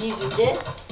You do this.